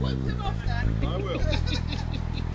Wipe him off that. I will.